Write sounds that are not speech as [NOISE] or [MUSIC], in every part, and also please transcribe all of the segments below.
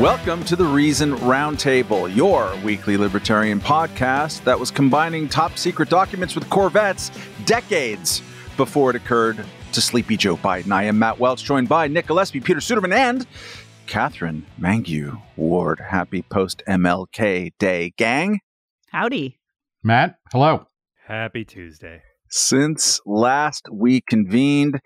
Welcome to the Reason Roundtable, your weekly libertarian podcast that was combining top secret documents with Corvettes decades before it occurred to sleepy Joe Biden. I am Matt Welch, joined by Nick Gillespie, Peter Suderman, and Catherine Mangu Ward. Happy post MLK Day, gang. Howdy. Matt, hello. Happy Tuesday. Since last we convened,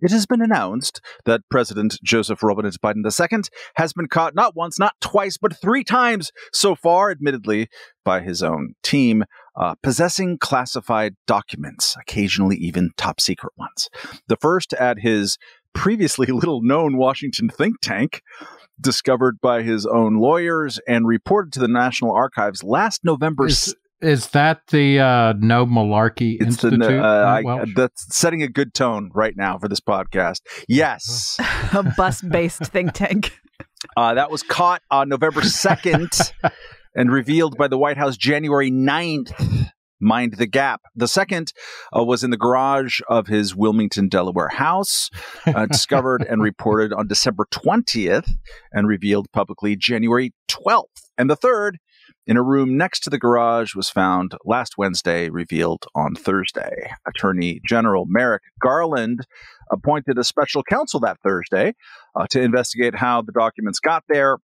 it has been announced that President Joseph Robinette Biden II has been caught not once, not twice, but three times so far, admittedly by his own team, uh, possessing classified documents, occasionally even top secret ones. The first at his previously [LAUGHS] little known Washington think tank, discovered by his own lawyers and reported to the National Archives last November. Is, is that the uh, No Malarkey it's Institute? The, uh, I, that's setting a good tone right now for this podcast. Yes. [LAUGHS] a bus based think tank. Uh, that was caught on November 2nd [LAUGHS] and revealed by the White House January 9th. Mind the gap. The second uh, was in the garage of his Wilmington, Delaware house, uh, [LAUGHS] discovered and reported on December 20th and revealed publicly January 12th. And the third in a room next to the garage was found last Wednesday, revealed on Thursday. Attorney General Merrick Garland appointed a special counsel that Thursday uh, to investigate how the documents got there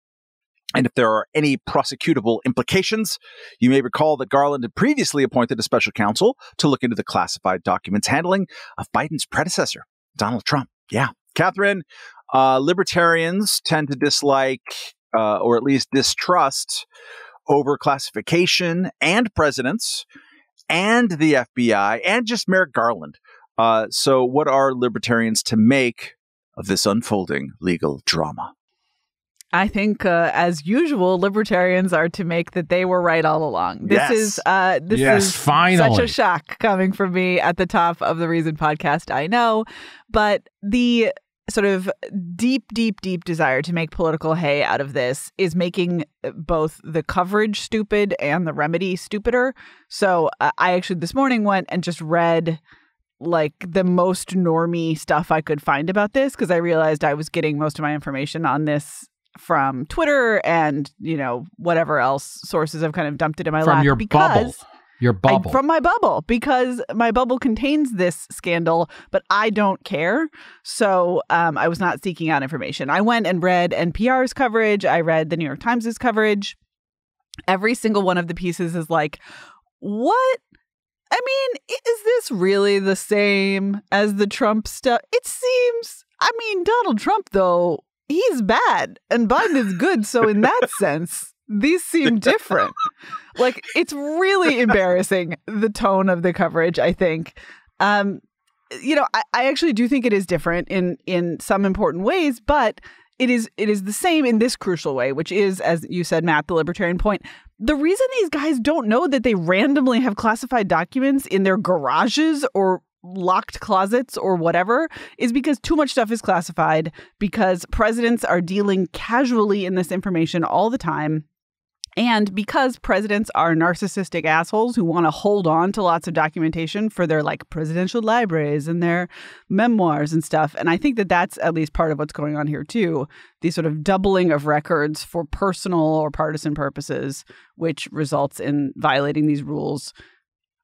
and if there are any prosecutable implications. You may recall that Garland had previously appointed a special counsel to look into the classified documents handling of Biden's predecessor, Donald Trump. Yeah. Katherine, uh, libertarians tend to dislike uh, or at least distrust over classification and presidents and the FBI and just Merrick Garland. Uh, so, what are libertarians to make of this unfolding legal drama? I think, uh, as usual, libertarians are to make that they were right all along. This yes. is uh, this yes, is finally. such a shock coming from me at the top of the Reason podcast. I know, but the sort of deep, deep, deep desire to make political hay out of this is making uh, both the coverage stupid and the remedy stupider. So uh, I actually this morning went and just read like the most normy stuff I could find about this because I realized I was getting most of my information on this from Twitter and you know whatever else sources have kind of dumped it in my from lap your because bubble. Your bubble. I, from my bubble because my bubble contains this scandal, but I don't care. So um, I was not seeking out information. I went and read NPR's coverage. I read the New York Times' coverage. Every single one of the pieces is like, what? I mean, is this really the same as the Trump stuff? It seems. I mean, Donald Trump, though, he's bad and Biden is good. So, in that [LAUGHS] sense, these seem different. Like it's really [LAUGHS] embarrassing the tone of the coverage, I think. Um, you know, I, I actually do think it is different in in some important ways, but it is it is the same in this crucial way, which is, as you said, Matt, the libertarian point. The reason these guys don't know that they randomly have classified documents in their garages or locked closets or whatever is because too much stuff is classified because presidents are dealing casually in this information all the time and because presidents are narcissistic assholes who want to hold on to lots of documentation for their like presidential libraries and their memoirs and stuff. And I think that that's at least part of what's going on here too. The sort of doubling of records for personal or partisan purposes, which results in violating these rules.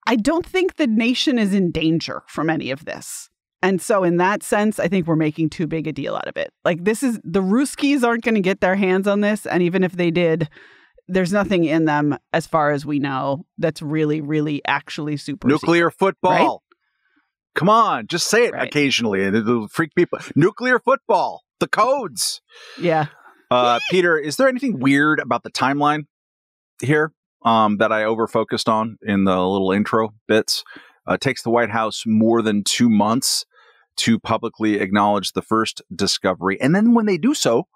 I don't think the nation is in danger from any of this. And so, in that sense, I think we're making too big a deal out of it. Like, this is the Ruskies aren't going to get their hands on this. And even if they did, there's nothing in them, as far as we know, that's really, really actually super nuclear secret, football. right? Come on, just say it Right. occasionally, and it'll freak people. Nuclear football, the codes. Yeah. Uh, Peter, is there anything weird about the timeline here um, that I over focused on in the little intro bits? Uh, it takes the White House more than two months to publicly acknowledge the first discovery, and then when they do so,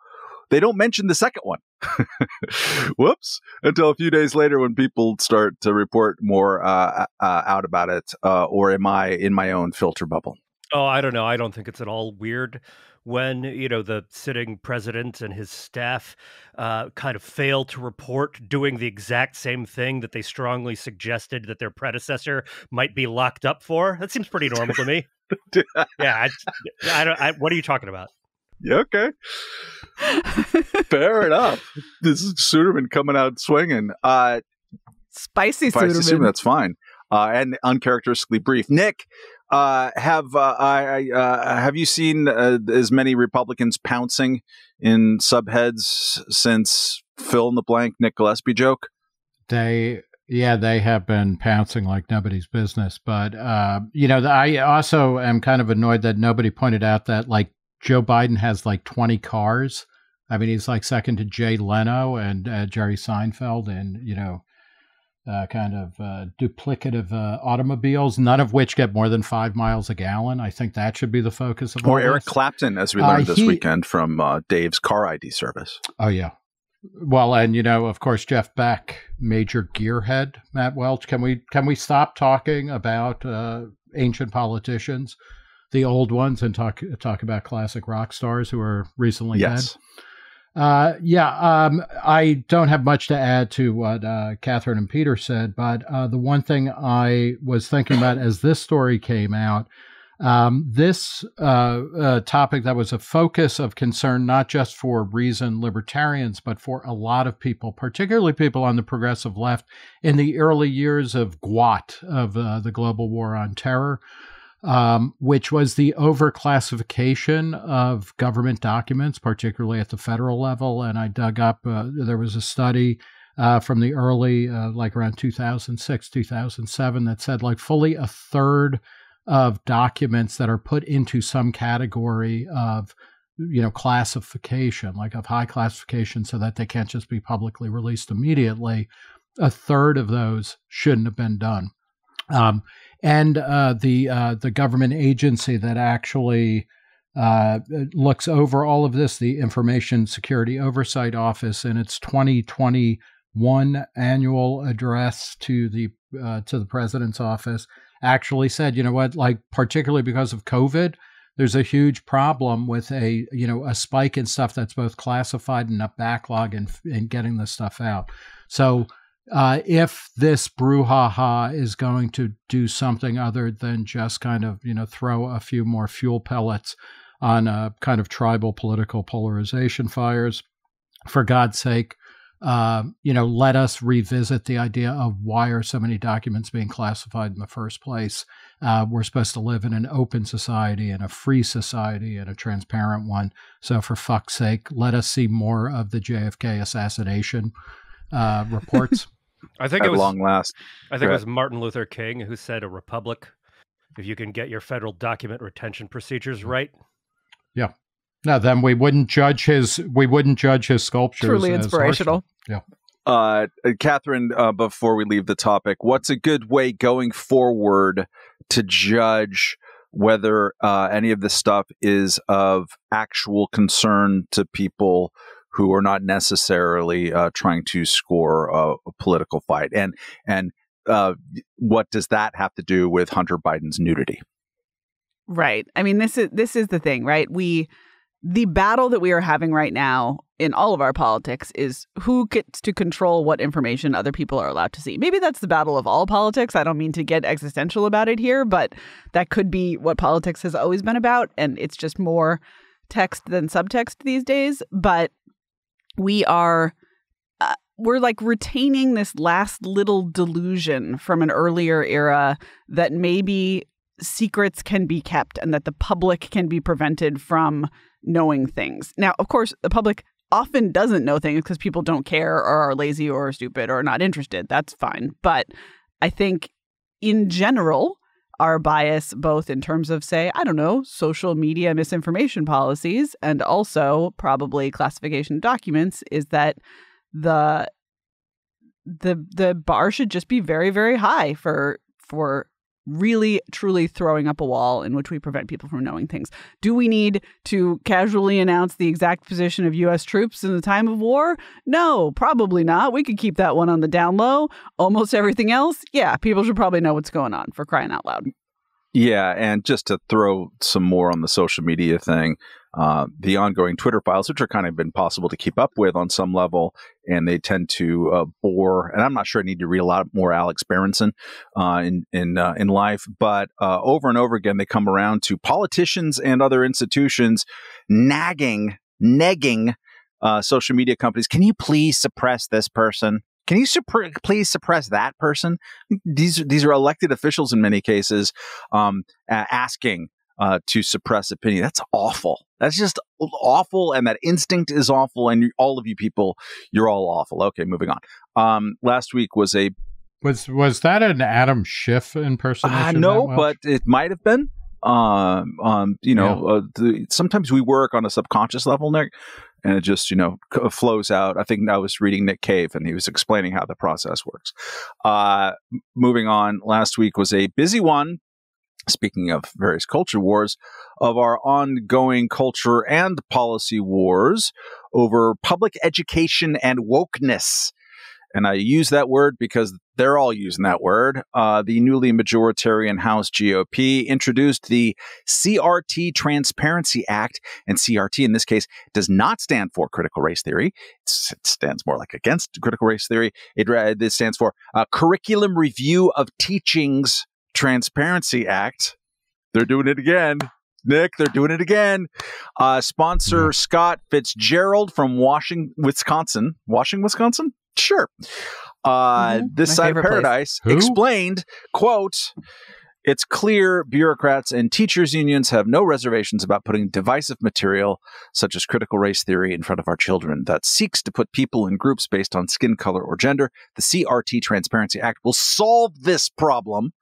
they don't mention the second one. [LAUGHS] Whoops! Until a few days later, when people start to report more uh, uh, out about it, uh, or am I in my own filter bubble? Oh, I don't know. I don't think it's at all weird when you know the sitting president and his staff uh, kind of fail to report doing the exact same thing that they strongly suggested that their predecessor might be locked up for. That seems pretty normal to me. [LAUGHS] yeah, I, I don't. I, what are you talking about? Yeah, okay. Fair enough. This is Suderman coming out swinging. Uh, Spicy if I assume Suderman. that's fine. Uh, and uncharacteristically brief. Nick, uh, have uh, I, I, uh, have you seen uh, as many Republicans pouncing in subheads since fill in the blank Nick Gillespie joke? They, yeah, they have been pouncing like nobody's business. But, uh, you know, I also am kind of annoyed that nobody pointed out that, like, Joe Biden has like 20 cars. I mean, he's like second to Jay Leno and uh, Jerry Seinfeld and, you know, uh, kind of uh, duplicative uh, automobiles, none of which get more than five miles a gallon. I think that should be the focus of all Or Eric this. Clapton, as we Uh, learned this he- weekend from uh, Dave's car ID service. Oh yeah. Well, and you know, of course, Jeff Beck, major gearhead, Matt Welch. Can we can we stop talking about uh, ancient politicians, the old ones, and talk talk about classic rock stars who are recently yes. dead? Uh, yeah, um, I don't have much to add to what uh, Katherine and Peter said, but uh, the one thing I was thinking about as this story came out, um, this uh, uh, topic that was a focus of concern not just for reason libertarians, but for a lot of people, particularly people on the progressive left, in the early years of GWOT, of uh, the global war on terror um, which was the overclassification of government documents, particularly at the federal level. And I dug up, uh, there was a study uh, from the early, uh, like around 2006, 2007, that said like fully a third of documents that are put into some category of you know classification like of high classification so that they can't just be publicly released immediately a third of those shouldn't have been done um, and uh, the uh, the government agency that actually uh, looks over all of this, the Information Security Oversight Office, in its 2021 annual address to the uh, to the president's office, actually said, you know what, like particularly because of COVID, there's a huge problem with a you know a spike in stuff that's both classified and a backlog in in getting this stuff out. So uh, if this brouhaha is going to do something other than just kind of you know throw a few more fuel pellets on a kind of tribal political polarization fires, for God's sake, uh, you know, let us revisit the idea of why are so many documents being classified in the first place. Uh, we're supposed to live in an open society and a free society and a transparent one. So, for fuck's sake, let us see more of the JFK assassination uh, reports. [LAUGHS] I think At it was long last. I think it was Martin Luther King who said a republic if you can get your federal document retention procedures right. Yeah. No, then we wouldn't judge his we wouldn't judge his sculptures. Truly inspirational. harshly. Uh, Katherine, uh, before we leave the topic, what's a good way going forward to judge whether uh, any of this stuff is of actual concern to people who are not necessarily uh, trying to score a, a political fight? And and uh, what does that have to do with Hunter Biden's nudity? Right. I mean, this is this is the thing, right? We the battle that we are having right now in all of our politics is who gets to control what information other people are allowed to see. Maybe that's the battle of all politics. I don't mean to get existential about it here, but that could be what politics has always been about and it's just more text than subtext these days, but we are uh, we're like retaining this last little delusion from an earlier era that maybe secrets can be kept and that the public can be prevented from knowing things. Now, of course, the public often doesn't know things because people don't care or are lazy or stupid or not interested. That's fine. But I think in general, our bias, both in terms of, say, I don't know, social media misinformation policies and also probably classification documents, is that the the the bar should just be very, very high for for really truly throwing up a wall in which we prevent people from knowing things. Do we need to casually announce the exact position of US troops in the time of war? No, probably not. We could keep that one on the down low. Almost everything else, yeah, people should probably know what's going on for crying out loud. Yeah, and just to throw some more on the social media thing, uh, the ongoing Twitter files, which are kind of impossible to keep up with on some level, and they tend to uh, bore. And I'm not sure I need to read a lot more Alex Berenson uh, in in uh, in life, but uh, over and over again, they come around to politicians and other institutions nagging, negging uh, social media companies, can you please suppress this person? Can you suppre- please suppress that person? These these are elected officials in many cases, um, asking uh, to suppress opinion. That's awful. That's just awful, and that instinct is awful. And all of you people, you're all awful. Okay, moving on. Um, last week was a was was that an Adam Schiff impersonation? Uh, no, but it might have been. Um, um, you know, yeah. uh, the, sometimes we work on a subconscious level, Nick, and it just you know flows out. I think I was reading Nick Cave, and he was explaining how the process works. Uh, moving on, last week was a busy one. Speaking of various culture wars, of our ongoing culture and policy wars over public education and wokeness and I use that word because they're all using that word. Uh, the newly majoritarian House GOP introduced the CRT Transparency Act, and CRT in this case does not stand for critical race theory. It's, it stands more like against critical race theory. It, it stands for uh, Curriculum Review of Teachings Transparency Act. They're doing it again. Nick, they're doing it again. Uh, sponsor. Scott Fitzgerald from Washington, Wisconsin. Washington, Wisconsin? Sure. Uh, mm-hmm. This My side of paradise explained, quote, it's clear bureaucrats and teachers' unions have no reservations about putting divisive material, such as critical race theory, in front of our children that seeks to put people in groups based on skin color or gender. The CRT Transparency Act will solve this problem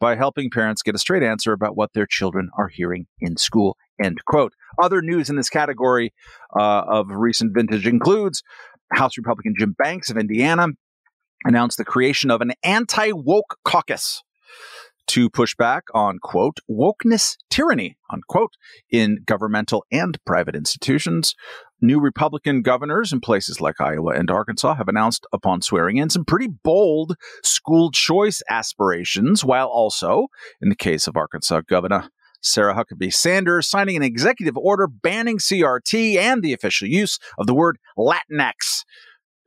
by helping parents get a straight answer about what their children are hearing in school. End quote. Other news in this category uh, of recent vintage includes House Republican Jim Banks of Indiana announced the creation of an anti woke caucus to push back on, quote, wokeness tyranny, unquote, in governmental and private institutions. New Republican governors in places like Iowa and Arkansas have announced upon swearing in some pretty bold school choice aspirations, while also, in the case of Arkansas Governor Sarah Huckabee Sanders signing an executive order banning CRT and the official use of the word Latinx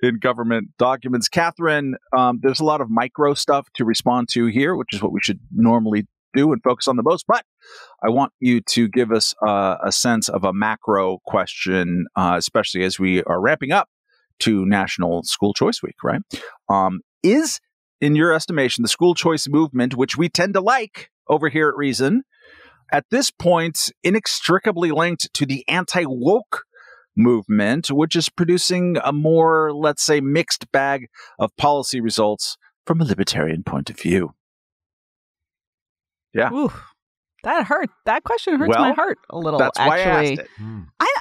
in government documents. Katherine, um, there's a lot of micro stuff to respond to here, which is what we should normally do and focus on the most. But I want you to give us uh, a sense of a macro question, uh, especially as we are ramping up to National School Choice Week, right? Um, is, in your estimation, the school choice movement, which we tend to like over here at Reason, at this point inextricably linked to the anti woke movement, which is producing a more, let's say, mixed bag of policy results from a libertarian point of view. Yeah. Ooh, that hurt. That question hurts well, my heart a little. That's actually. why I asked it. Hmm. I,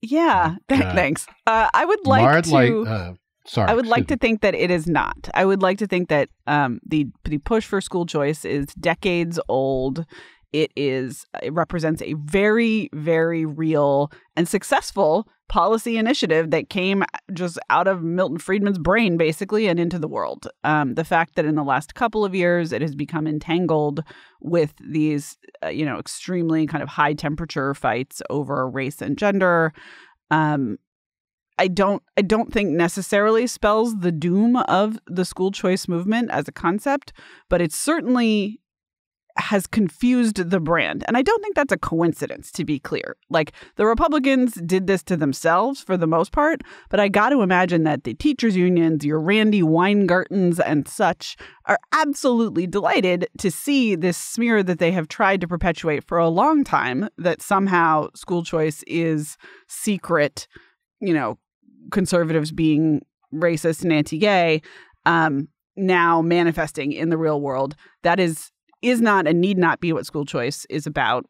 yeah. Th- [LAUGHS] uh, thanks. Uh, I would like Marred to. Like, uh, sorry. I would like to think that it is not. I would like to think that um, the the push for school choice is decades old. It is it represents a very very real and successful policy initiative that came just out of Milton Friedman's brain basically and into the world. Um, the fact that in the last couple of years it has become entangled with these uh, you know extremely kind of high temperature fights over race and gender um, I don't I don't think necessarily spells the doom of the school choice movement as a concept, but it's certainly has confused the brand. And I don't think that's a coincidence, to be clear. Like the Republicans did this to themselves for the most part, but I got to imagine that the teachers' unions, your Randy Weingartens and such, are absolutely delighted to see this smear that they have tried to perpetuate for a long time that somehow school choice is secret, you know, conservatives being racist and anti gay. Um, now manifesting in the real world. That is is not and need not be what school choice is about.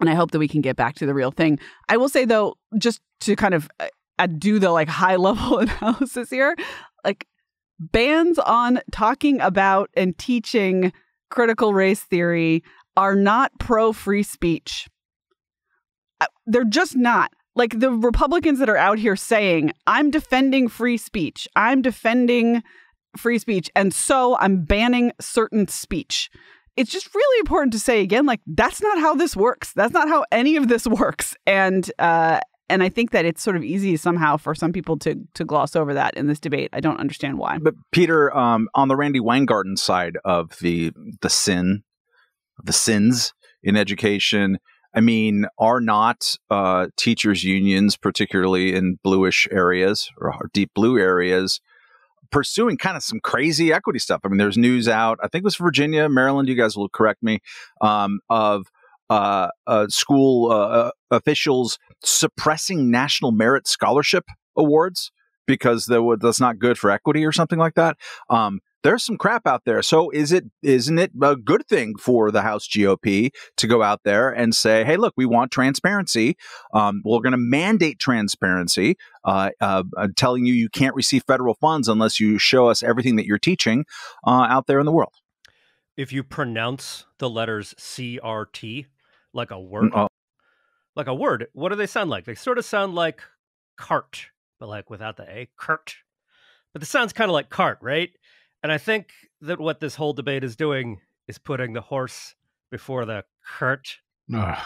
And I hope that we can get back to the real thing. I will say though, just to kind of uh, do the like high level [LAUGHS] analysis here, like bans on talking about and teaching critical race theory are not pro free speech. Uh, they're just not. Like the Republicans that are out here saying, I'm defending free speech, I'm defending free speech, and so I'm banning certain speech it's just really important to say again, like that's not how this works. That's not how any of this [LAUGHS] works. And uh, and I think that it's sort of easy somehow for some people to to gloss over that in this debate. I don't understand why. But Peter, um, on the Randy Weingarten side of the the sin, the sins in education, I mean, are not uh, teachers' unions, particularly in bluish areas or deep blue areas, pursuing kind of some crazy equity stuff? I mean, there's news out, I think it was Virginia, Maryland, you guys will correct me, um, of uh, uh, school uh, officials suppressing national merit scholarship awards because that's not good for equity or something like that. Um, there's some crap out there. So is it isn't it a good thing for the House GOP to go out there and say, "Hey, look, we want transparency. Um, we're going to mandate transparency, uh, uh, uh, telling you you can't receive federal funds unless you show us everything that you're teaching uh, out there in the world." If you pronounce the letters CRT like a word, oh. like a word, what do they sound like? They sort of sound like cart, but like without the a, cart. But this sounds kind of like cart, right? And I think that what this whole debate is doing is putting the horse before the cart. Ugh.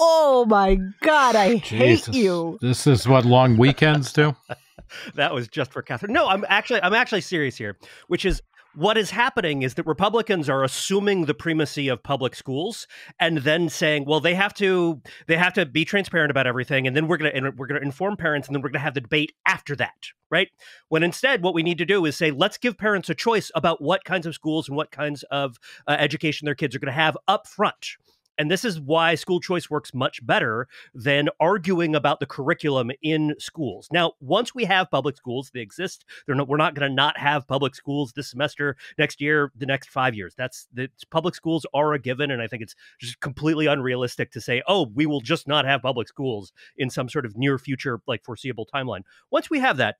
Oh my God, I Jesus. hate you. This is what long weekends do. [LAUGHS] that was just for Katherine. No, I'm actually I'm actually serious here, which is what is happening is that Republicans are assuming the primacy of public schools and then saying, well, they have to they have to be transparent about everything, and then we're gonna and we're gonna inform parents, and then we're gonna have the debate after that, right? When instead, what we need to do is say, let's give parents a choice about what kinds of schools and what kinds of uh, education their kids are going to have up front. And this is why school choice works much better than arguing about the curriculum in schools. Now, once we have public schools, they exist. They're not, we're not going to not have public schools this semester, next year, the next five years. That's the public schools are a given, and I think it's just completely unrealistic to say, oh, we will just not have public schools in some sort of near future, like foreseeable timeline. Once we have that,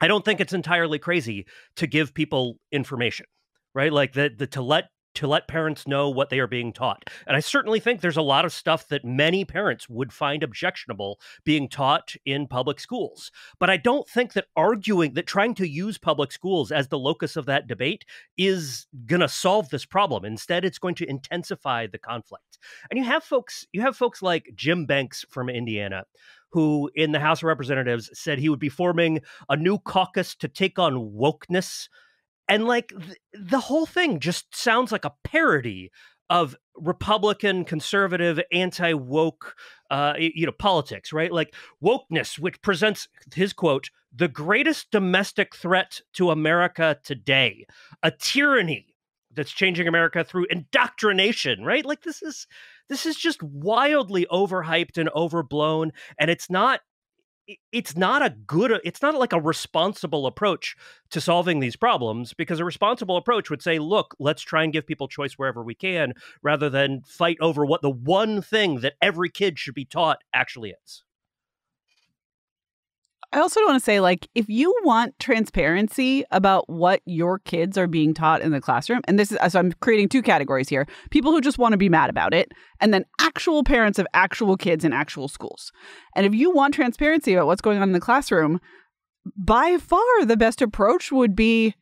I don't think it's entirely crazy to give people information right? Like the, the to let to let parents know what they are being taught. And I certainly think there's a lot of stuff that many parents would find objectionable being taught in public schools. But I don't think that arguing that trying to use public schools as the locus of that debate is going to solve this problem. Instead, it's going to intensify the conflict. And you have folks you have folks like Jim Banks from Indiana who in the House of Representatives said he would be forming a new caucus to take on wokeness and like th- the whole thing just sounds like a parody of Republican, conservative, anti woke, uh, you know, politics, right? Like wokeness, which presents his quote, the greatest domestic threat to America today, a tyranny that's changing America through indoctrination, right? Like this is this is just wildly overhyped and overblown, and it's not it's not a good uh, it's not like a responsible approach to solving these problems because a responsible approach would say look let's try and give people choice wherever we can rather than fight over what the one thing that every kid should be taught actually is I also want to say, like, if you want transparency about what your kids are being taught in the classroom, and this is so I'm creating two categories here people who just want to be mad about it, and then actual parents of actual kids in actual schools. And if you want transparency about what's going on in the classroom, by far the best approach would be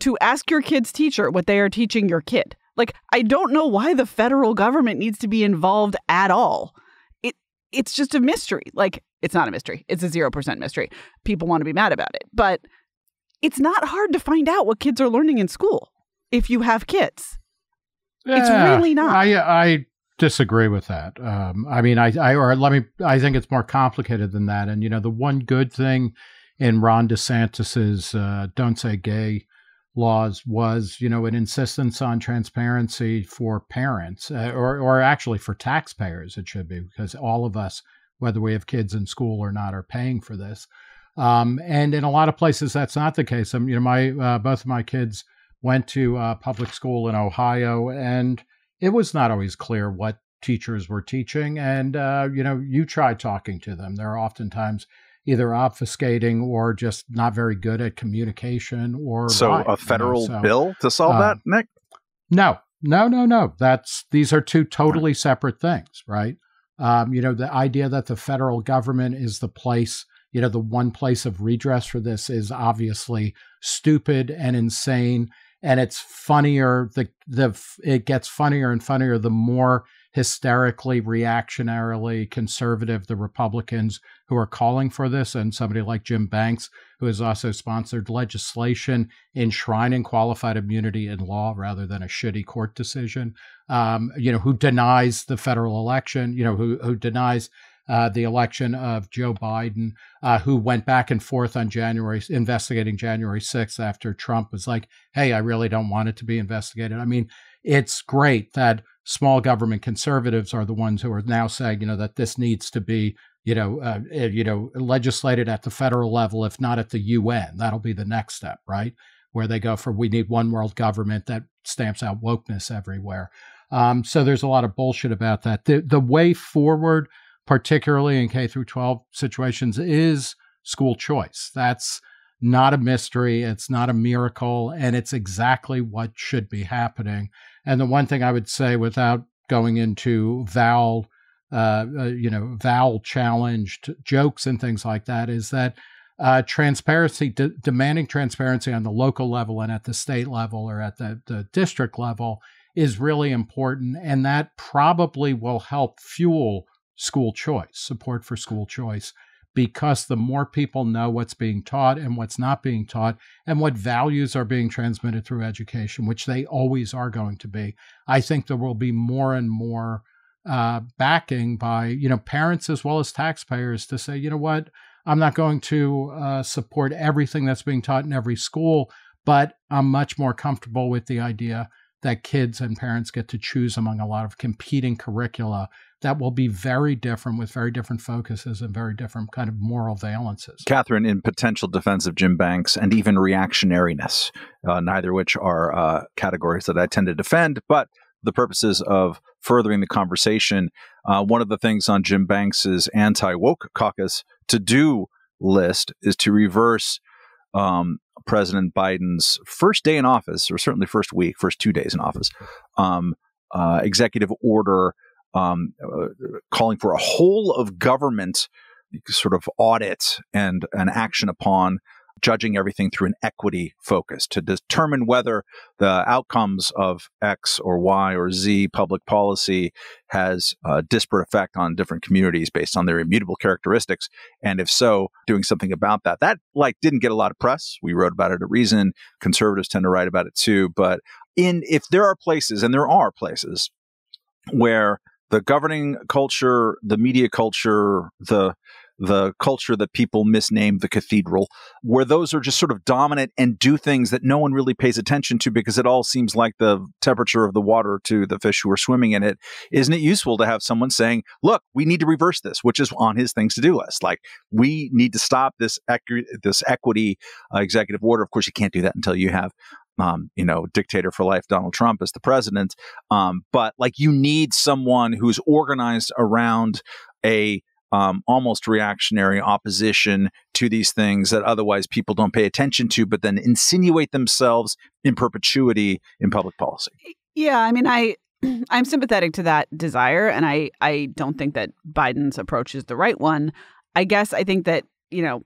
to ask your kid's teacher what they are teaching your kid. Like, I don't know why the federal government needs to be involved at all. It it's just a mystery. Like it's not a mystery. It's a 0% mystery. People want to be mad about it. But it's not hard to find out what kids are learning in school if you have kids. Yeah, it's really not. I, I disagree with that. Um, I mean, I, I, or let me, I think it's more complicated than that. And, you know, the one good thing in Ron DeSantis's uh, Don't Say Gay laws was, you know, an insistence on transparency for parents, uh, or, or actually for taxpayers, it should be, because all of us whether we have kids in school or not, are paying for this. Um, and in a lot of places, that's not the case. Um, you know, my uh, both of my kids went to uh, public school in Ohio, and it was not always clear what teachers were teaching. And uh, you know, you try talking to them; they're oftentimes either obfuscating or just not very good at communication. Or so, lying, a federal you know? so, bill to solve that, um, Nick? No, no, no, no. That's these are two totally separate things, right? Um, you know, the idea that the federal government is the place, you know, the one place of redress for this is obviously stupid and insane. And it's funnier. The the it gets funnier and funnier the more hysterically, reactionarily conservative, the Republicans who are calling for this, and somebody like Jim Banks, who has also sponsored legislation enshrining qualified immunity in law rather than a shitty court decision, um, you know, who denies the federal election, you know, who, who denies uh, the election of Joe Biden, uh, who went back and forth on January, investigating January 6th after Trump was like, hey, I really don't want it to be investigated. I mean, it's great that small government conservatives are the ones who are now saying, you know, that this needs to be, you know, uh, eh, you know, legislated at the federal level, if not at the UN. That'll be the next step, right? Where they go for we need one world government that stamps out wokeness everywhere. Um, so there's a lot of bullshit about that. The the way forward, particularly in K through 12 situations, is school choice. That's not a mystery. It's not a miracle, and it's exactly what should be happening. And the one thing I would say, without going into vowel, uh, uh, you know, Val challenged jokes and things like that, is that uh, transparency, de- demanding transparency on the local level and at the state level or at the, the district level is really important. And that probably will help fuel school choice, support for school choice because the more people know what's being taught and what's not being taught and what values are being transmitted through education, which they always are going to be, I think there will be more and more uh, backing by you know parents as well as taxpayers to say, you know what, I'm not going to uh, support everything that's being taught in every school, but I'm much more comfortable with the idea that kids and parents get to choose among a lot of competing curricula that will be very different with very different focuses and very different kind of moral valences. Katherine, in potential defense of Jim Banks and even reactionariness, uh, neither which are uh, categories that I tend to defend, but the purposes of furthering the conversation, uh, one of the things on Jim Banks's anti woke caucus to do list is to reverse um, President Biden's first day in office, or certainly first week, first two days in office, um, uh, executive order um, uh, calling for a whole of government sort of audit and an action upon judging everything through an equity focus to determine whether the outcomes of X or Y or Z public policy has a disparate effect on different communities based on their immutable characteristics. And if so, doing something about that. That like didn't get a lot of press. We wrote about it at Reason. Conservatives tend to write about it too. But in if there are places, and there are places where the governing culture, the media culture, the the culture that people misname the cathedral, where those are just sort of dominant and do things that no one really pays attention to because it all seems like the temperature of the water to the fish who are swimming in it. Isn't it useful to have someone saying, look, we need to reverse this, which is on his things to do list? Like, we need to stop this, equi- this equity uh, executive order. Of course, you can't do that until you have um, you know, dictator for life, Donald Trump as the president. Um, but like you need someone who's organized around a um, almost reactionary opposition to these things that otherwise people don't pay attention to, but then insinuate themselves in perpetuity in public policy. Yeah, I mean, I [CLEARS THROAT] I'm sympathetic to that desire, and I I don't think that Biden's approach is the right one. I guess I think that you know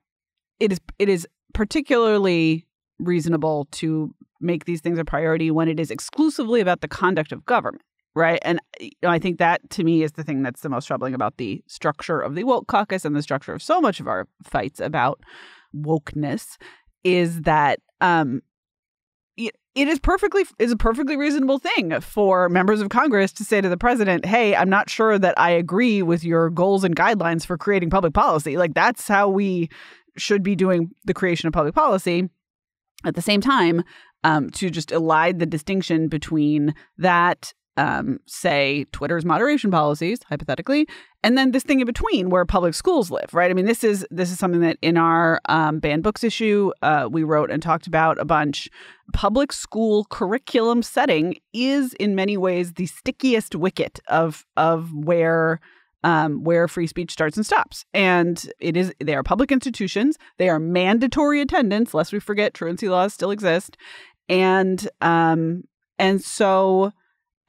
it is it is particularly reasonable to make these things a priority when it is exclusively about the conduct of government right and you know, i think that to me is the thing that's the most troubling about the structure of the woke caucus and the structure of so much of our fights about wokeness is that um it, it is perfectly is a perfectly reasonable thing for members of Congress to say to the president, "Hey, I'm not sure that I agree with your goals and guidelines for creating public policy." Like that's how we should be doing the creation of public policy. At the same time, um, to just elide the distinction between that, um, say, Twitter's moderation policies, hypothetically, and then this thing in between where public schools live, right? I mean, this is this is something that in our um, banned books issue uh, we wrote and talked about a bunch. Public school curriculum setting is in many ways the stickiest wicket of of where um, where free speech starts and stops. And it is they are public institutions. They are mandatory attendance, lest we forget truancy laws still exist. And um, and so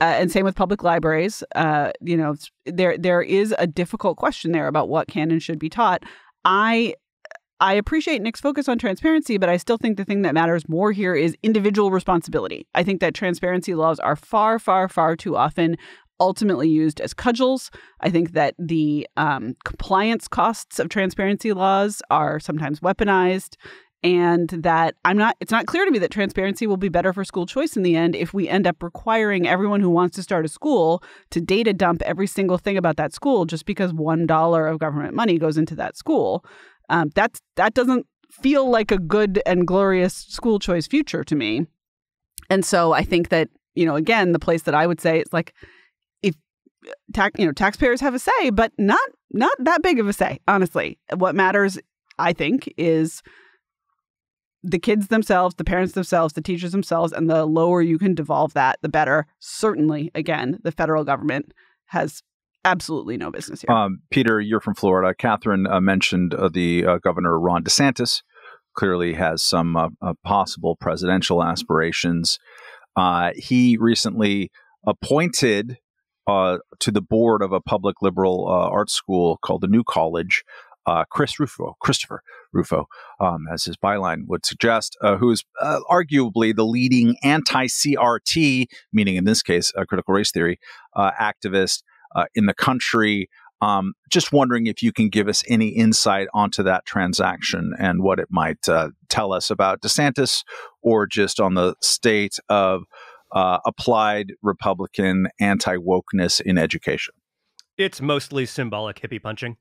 uh, and same with public libraries. Uh, you know, there there is a difficult question there about what can and should be taught. I I appreciate Nick's focus on transparency, but I still think the thing that matters more here is individual responsibility. I think that transparency laws are far, far, far too often ultimately used as cudgels. I think that the um, compliance costs of transparency laws are sometimes weaponized and that I'm not it's not clear to me that transparency will be better for school choice in the end if we end up requiring everyone who wants to start a school to data dump every single thing about that school just because one dollar of government money goes into that school. Um, that's that doesn't feel like a good and glorious school choice future to me. And so I think that you know again the place that I would say it's like if tax you know taxpayers have a say, but not not that big of a say honestly. What matters I think is the kids themselves, the parents themselves, the teachers themselves, and the lower you can devolve that, the better. Certainly, again, the federal government has absolutely no business here. Um, Peter, you're from Florida. Katherine uh, mentioned uh, the uh, governor Ron DeSantis clearly has some uh, uh, possible presidential aspirations. Uh, he recently appointed to the board of a public liberal arts school called the New College uh, Chris Rufo, Christopher Rufo, um, as his byline would suggest, uh, who is uh, arguably the leading anti CRT, meaning in this case, critical race theory uh, activist uh, in the country. Um, just wondering if you can give us any insight onto that transaction and what it might uh, tell us about DeSantis or just on the state of applied Republican anti wokeness in education. It's mostly symbolic hippie punching.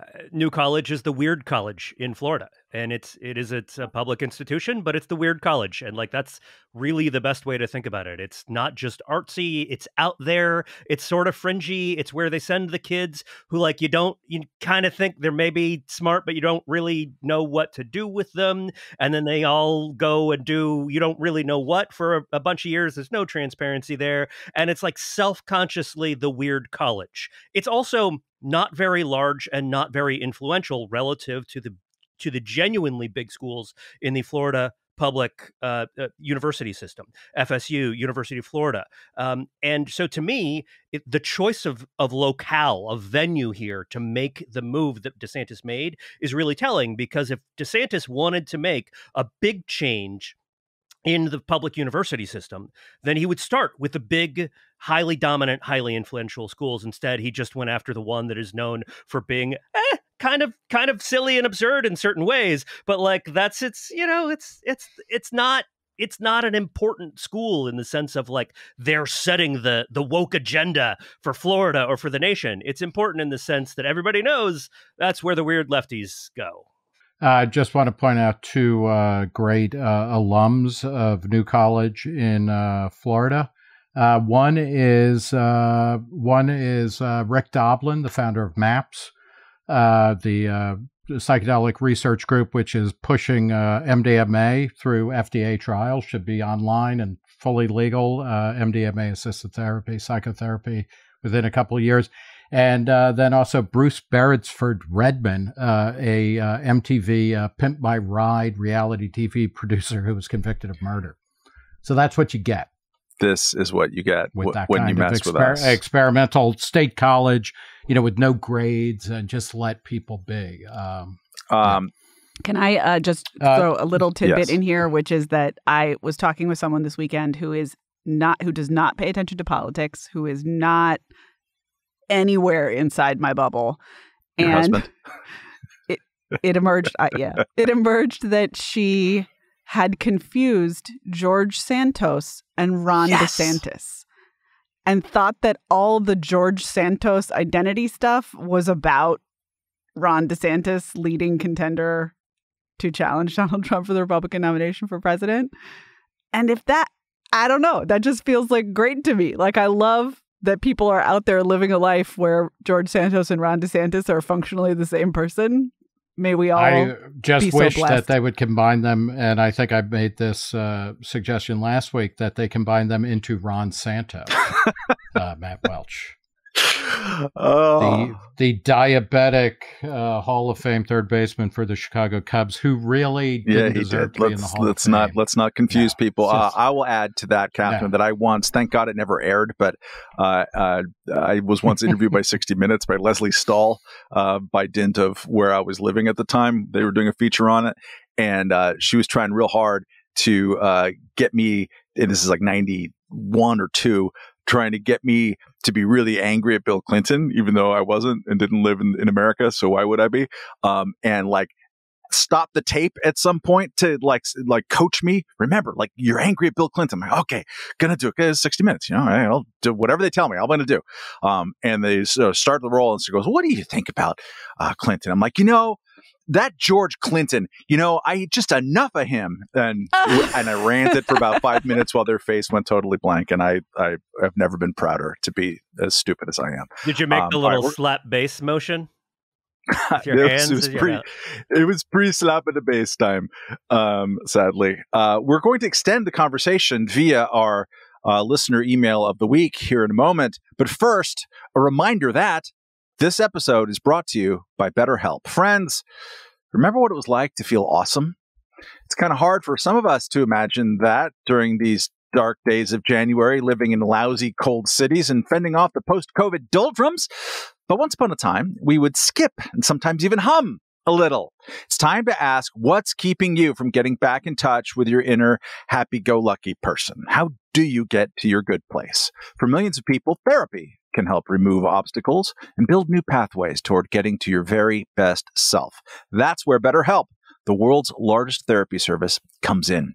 Uh, New College is the weird college in Florida, and it's it is it's a oh. public institution, but it's the weird college, and like that's really the best way to think about it. It's not just artsy; it's out there. It's sort of fringy. It's where they send the kids who like you don't you kind of think they're maybe smart, but you don't really know what to do with them, and then they all go and do you don't really know what for a, a bunch of years. There's no transparency there, and it's like self consciously the weird college. It's also not very large and not very influential relative to the to the genuinely big schools in the Florida public uh, uh, university system, FSU, University of Florida. Um, and so to me, it, the choice of, of locale, of venue here to make the move that DeSantis made is really telling because if DeSantis wanted to make a big change in the public university system, then he would start with the big, highly dominant, highly influential schools. Instead, he just went after the one that is known for being eh, kind of kind of silly and absurd in certain ways. But like that's it's you know it's it's it's not it's not an important school in the sense of like they're setting the the woke agenda for Florida or for the nation. It's important in the sense that everybody knows that's where the weird lefties go. I just want to point out two uh, great uh, alums of New College in uh, Florida. Uh, one is uh, one is uh, Rick Doblin, the founder of MAPS, the psychedelic research group, which is pushing MDMA through FDA trials, should be online and fully legal. MDMA assisted therapy, psychotherapy within a couple of years and uh, then also Bruce Beresford Redman, uh, a uh, MTV uh, Pimp My Ride reality TV producer who was convicted of murder. So that's what you get. This is what you get w- when you mess exper- with us. Experimental state college, you know, with no grades and just let people be. Um, um, Can I uh, just uh, throw a little tidbit yes. in here, which is that I was talking with someone this weekend who is not who does not pay attention to politics, who is not anywhere inside my bubble. Your and it it emerged uh, yeah, [LAUGHS] it emerged that she had confused George Santos and Ron yes. DeSantis and thought that all the George Santos identity stuff was about Ron DeSantis, leading contender to challenge [LAUGHS] Donald Trump for the Republican nomination for president. And if that, I don't know, that just feels like great to me. Like, I love that people are out there living a life where George Santos and Ron DeSantis are functionally the same person. May we all. I just wish so that they would combine them, and I think I made this uh, suggestion last week that they combine them into Ron Santo, [LAUGHS] uh, Matt Welch. Oh. The, the diabetic uh, Hall of Fame third baseman for the Chicago Cubs, who really didn't yeah, deserve did. to let's, be in the Hall let's of not, Fame. Let's not confuse no. people. Uh, I will add to that, Katherine, no. that I once, thank God it never aired, but uh, uh I was once interviewed by [LAUGHS] 60 Minutes by Lesley Stahl uh, by dint of where I was living at the time. They were doing a feature on it, and uh, she was trying real hard to get me, and this is like 90 one or two trying to get me to be really angry at Bill Clinton, even though I wasn't and didn't live in, in America. So why would I be? Um, and like stop the tape at some point to like like coach me. Remember, like you're angry at Bill Clinton. I'm like, okay, gonna do it. Okay, 60 minutes. You know, I'll do whatever they tell me. I'm gonna do. Um, and they uh, start the roll, and she goes, "What do you think about uh, Clinton?" I'm like, you know. That George Clinton, you know, I just enough of him, and [LAUGHS] and I ranted for about five minutes while their face went totally blank, and I I have never been prouder to be as stupid as I am. Did you make um, the little right, slap bass motion? [LAUGHS] it, was, it, was pre, it was pre slap at the bass time, um, sadly. Uh, we're going to extend the conversation via our uh, listener email of the week here in a moment. But first, a reminder that this episode is brought to you by BetterHelp. Friends, remember what it was like to feel awesome? It's kind of hard for some of us to imagine that during these dark days of January, living in lousy, cold cities and fending off the post COVID doldrums. But once upon a time, we would skip and sometimes even hum a little. It's time to ask what's keeping you from getting back in touch with your inner happy go lucky person? How do you get to your good place? For millions of people, therapy can help remove obstacles and build new pathways toward getting to your very best self. That's where BetterHelp, the world's largest therapy service, comes in.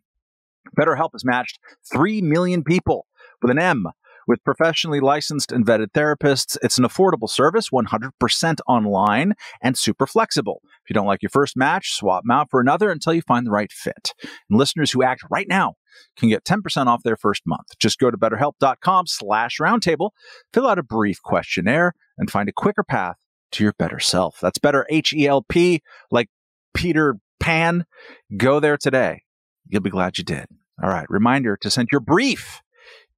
BetterHelp has matched 3 million people with an M with professionally licensed and vetted therapists, it's an affordable service, 100% online, and super flexible. If you don't like your first match, swap them out for another until you find the right fit. And listeners who act right now can get 10% off their first month. Just go to betterhelp.com slash roundtable, fill out a brief questionnaire, and find a quicker path to your better self. That's better H-E-L-P, like Peter Pan. Go there today. You'll be glad you did. All right. Reminder to send your brief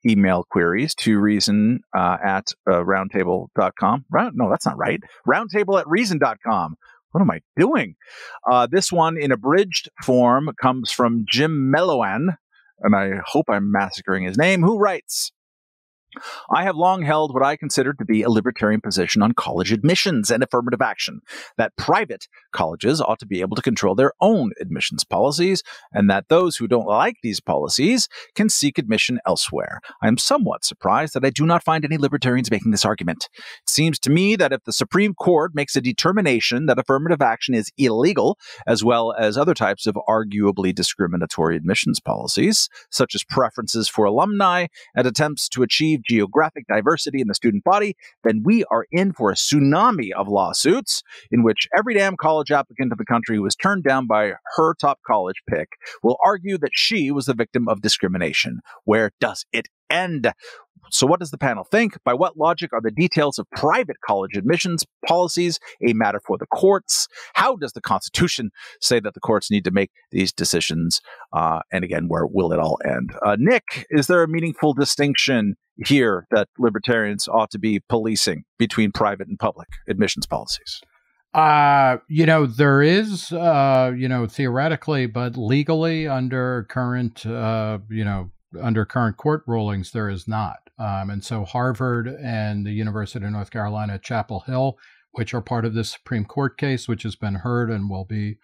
email queries to reason uh, at uh, roundtable.com. Round, no, that's not right. Roundtable at reason.com. What am I doing? Uh, this one in abridged form comes from Jim Melowan, and I hope I'm massacring his name, who writes I have long held what I consider to be a libertarian position on college admissions and affirmative action that private colleges ought to be able to control their own admissions policies, and that those who don't like these policies can seek admission elsewhere. I am somewhat surprised that I do not find any libertarians making this argument. It seems to me that if the Supreme Court makes a determination that affirmative action is illegal, as well as other types of arguably discriminatory admissions policies, such as preferences for alumni and attempts to achieve geographic diversity in the student body, then we are in for a tsunami of lawsuits in which every damn college applicant in the country who was turned down by her top college pick will argue that she was the victim of discrimination. Where does it end? So, what does the panel think? By what logic are the details of private college admissions policies a matter for the courts? How does the Constitution say that the courts need to make these decisions? Uh, and again, where will it all end? Uh, Nick, is there a meaningful distinction here that libertarians ought to be policing between private and public admissions policies? Uh, you know, there is, uh, you know, theoretically, but legally under current, uh, you know, under current court rulings, there is not. Um, and so Harvard and the University of North Carolina Chapel Hill, which are part of this Supreme Court case, which has been heard and will be,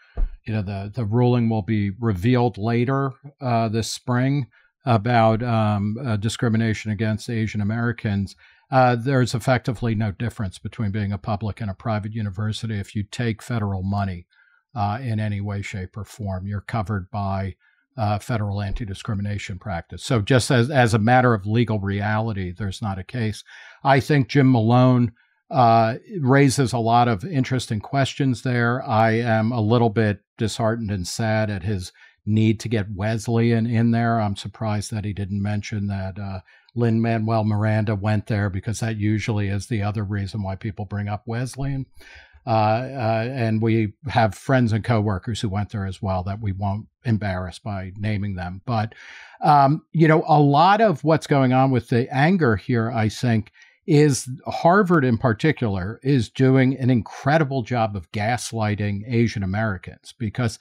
you know, the, the ruling will be revealed later uh, this spring about um, uh, discrimination against Asian Americans. Uh, there's effectively no difference between being a public and a private university. If you take federal money uh, in any way, shape, or form, you're covered by uh, federal anti discrimination practice. So, just as, as a matter of legal reality, there's not a case. I think Jim Malone uh, raises a lot of interesting questions there. I am a little bit disheartened and sad at his need to get Wesleyan in there. I'm surprised that he didn't mention that uh, Lin Manuel Miranda went there because that usually is the other reason why people bring up Wesleyan. Uh, uh, and we have friends and coworkers who went there as well that we won't embarrass by naming them. But, um, you know, a lot of what's going on with the anger here, I think, is Harvard in particular is doing an incredible job of gaslighting Asian Americans because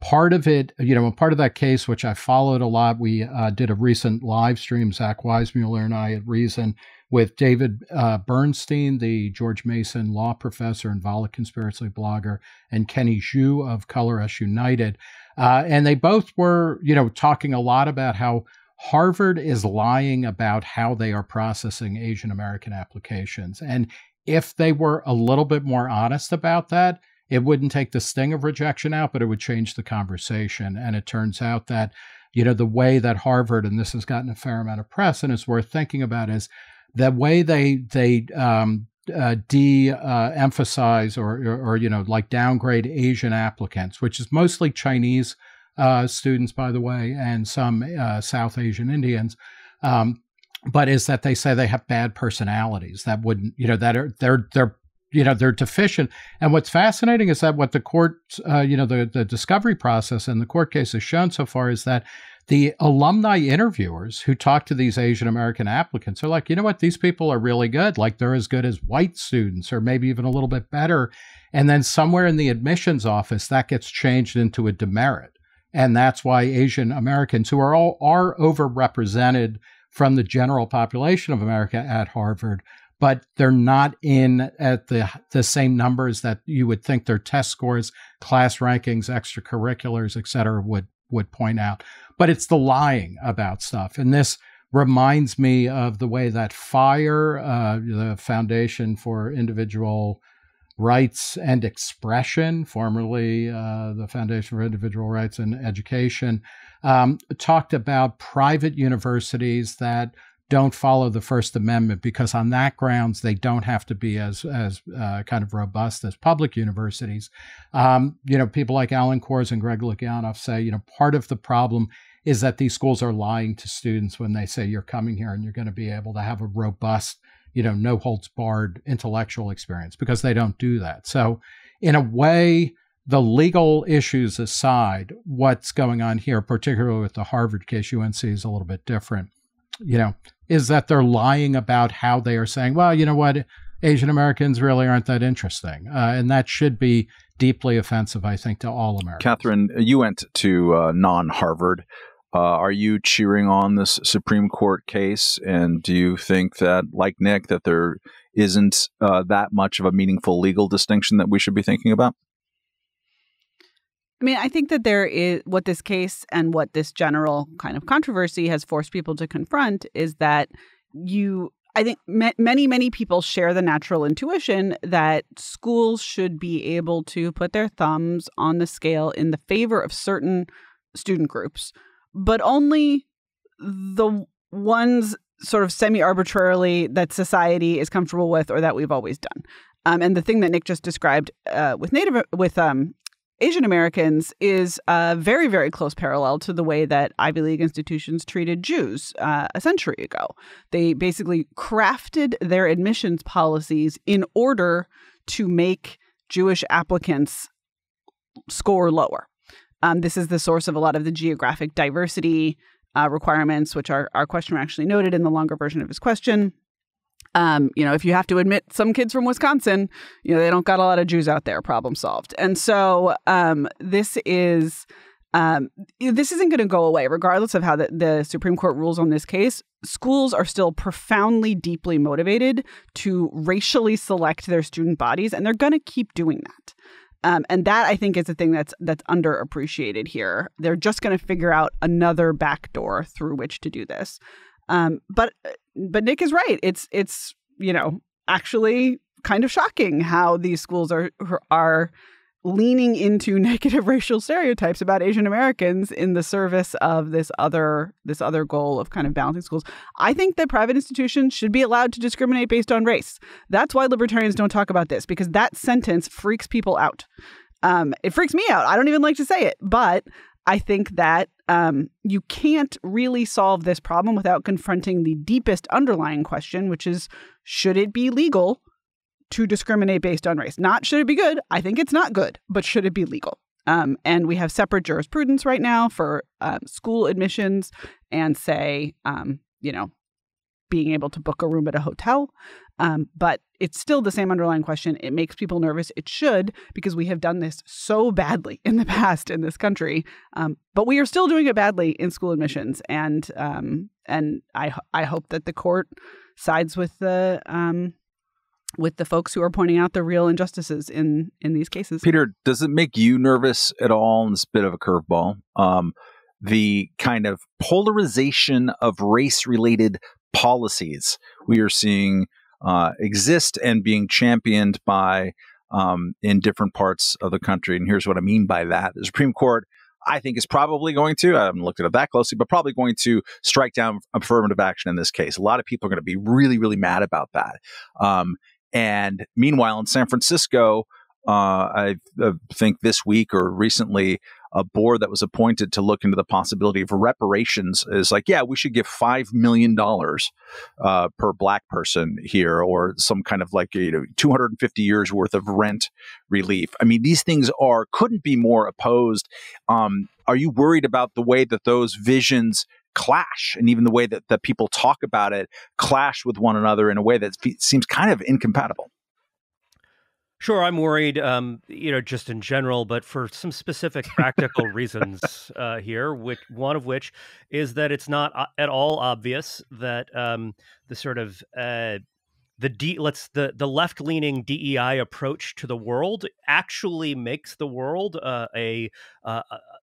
part of it, you know, part of that case, which I followed a lot, we uh, did a recent live stream, Zach Weissmueller and I at Reason, with David uh, Bernstein, the George Mason law professor and Volokh conspiracy blogger, and Kenny Xu of Color United. Uh, and they both were, you know, talking a lot about how Harvard is lying about how they are processing Asian American applications. And if they were a little bit more honest about that, it wouldn't take the sting of rejection out, but it would change the conversation. And it turns out that, you know, the way that Harvard, and this has gotten a fair amount of press and is worth thinking about, is the way they they um, uh, de-emphasize uh, or, or, or you know like downgrade Asian applicants, which is mostly Chinese uh, students, by the way, and some uh, South Asian Indians. Um, but is that they say they have bad personalities that wouldn't you know that are they're they're you know they're deficient and what's fascinating is that what the court uh, you know the the discovery process and the court case has shown so far is that the alumni interviewers who talk to these asian american applicants are like you know what? These people are really good. Like they're as good as white students or maybe even a little bit better. And then somewhere in the admissions office that gets changed into a demerit. And that's why asian americans who are all are overrepresented from the general population of America at Harvard, but they're not in at the the same numbers that you would think their test scores, class rankings, extracurriculars, et cetera, would would point out. But it's the lying about stuff, and this reminds me of the way that FIRE, uh, the Foundation for Individual Rights and Expression, formerly uh, the Foundation for Individual Rights and Education, um, talked about private universities that don't follow the First Amendment because on that grounds they don't have to be as as uh, kind of robust as public universities. Um, you know, people like Alan Kors and Greg Lukianoff say, you know, part of the problem is that these schools are lying to students when they say you're coming here and you're going to be able to have a robust, you know, no holds barred intellectual experience because they don't do that. So, in a way, the legal issues aside, what's going on here, particularly with the Harvard case, UNC is a little bit different. You know, is that they're lying about how they are saying, well, you know what, Asian Americans really aren't that interesting, uh, and that should be deeply offensive, I think, to all Americans. Catherine, you went to uh, non-Harvard. Uh, are you cheering on this Supreme Court case? And do you think that, like Nick, that there isn't uh, that much of a meaningful legal distinction that we should be thinking about? I mean, I think that there is what this case and what this general kind of controversy has forced people to confront is that you, I think many, many people share the natural intuition that schools should be able to put their thumbs on the scale in the favor of certain student groups, but only the ones sort of semi arbitrarily that society is comfortable with or that we've always done. Um, and the thing that Nick just described uh, with Native with um, Asian Americans is a very, very close parallel to the way that Ivy League institutions treated Jews uh, a century ago. They basically crafted their admissions policies in order to make Jewish applicants score lower. Um, this is the source of a lot of the geographic diversity uh, requirements, which our, our questioner actually noted in the longer version of his question. Um, you know, if you have to admit some kids from Wisconsin, you know, they don't got a lot of Jews out there, problem solved. And so um, this is. Um, this isn't going to go away, regardless of how the, the Supreme Court rules on this case. Schools are still profoundly, deeply motivated to racially select their student bodies, and they're going to keep doing that. Um, and that I think is the thing that's that's underappreciated here. They're just going to figure out another backdoor through which to do this. Um, but but Nick is right. It's it's you know actually kind of shocking how these schools are are leaning into [LAUGHS] negative racial stereotypes about Asian Americans in the service of this other this other goal of kind of balancing schools. I think that private institutions should be allowed to discriminate based on race. That's why libertarians don't talk about this because that sentence freaks people out. Um, it freaks me out. I don't even like to say it, but I think that um, you can't really solve this problem without confronting the deepest underlying question, which is should it be legal to discriminate based on race? Not should it be good? I think it's not good, but should it be legal? Um, and we have separate jurisprudence right now for um, school admissions and, say, um, you know, being able to book a room at a hotel. Um, but it's still the same underlying question. It makes people nervous. It should, because we have done this so badly [LAUGHS] in the past in this country. Um, but we are still doing it badly in school admissions. And um, and I I hope that the court sides with the um, with the folks who are pointing out the real injustices in in these cases. Peter, does it make you nervous at all? And it's a bit of a curveball. Um, the kind of polarization of race related policies we are seeing uh, exist and being championed by um, in different parts of the country. And here's what I mean by that: the Supreme Court, I think, is probably going to. I haven't looked at it that closely, but probably going to strike down affirmative action in this case. A lot of people are going to be really, really mad about that. Um, and meanwhile, in San Francisco, uh, I, I think this week or recently, a board that was appointed to look into the possibility of reparations is like, yeah, we should give five million dollars uh, per black person here, or some kind of like you know 250 years worth of rent relief. I mean, these things are couldn't be more opposed. Um, are you worried about the way that those visions clash, and even the way that that people talk about it clash with one another in a way that seems kind of incompatible? Sure, I'm worried, um, you know, just in general, but for some specific [LAUGHS] practical reasons uh, here. Which one of which is that it's not uh, at all obvious that um, the sort of uh, the D, let's the the left leaning DEI approach to the world actually makes the world uh, a uh,